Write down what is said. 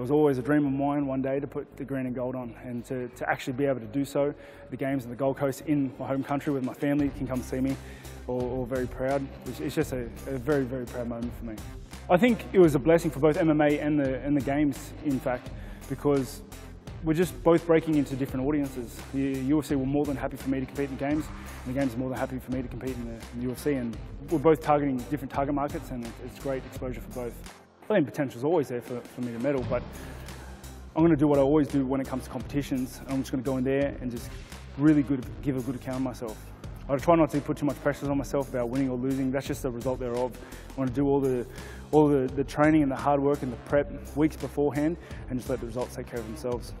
it was always a dream of mine one day to put the green and gold on and to, to actually be able to do so. The games in the Gold Coast in my home country with my family can come see me, all, all very proud. It's, it's just a, a, very, very proud moment for me. I think it was a blessing for both MMA and the, and the games, in fact, because we're just both breaking into different audiences. The UFC were more than happy for me to compete in the games, and the games are more than happy for me to compete in the, in the UFC. And we're both targeting different target markets, and it's great exposure for both. I think potential is always there for, for me to medal, but I'm going to do what I always do when it comes to competitions. I'm just going to go in there and just really good, give a good account of myself. I try not to put too much pressure on myself about winning or losing. That's just the result thereof. I want to do all the, all the, the training and the hard work and the prep weeks beforehand and just let the results take care of themselves.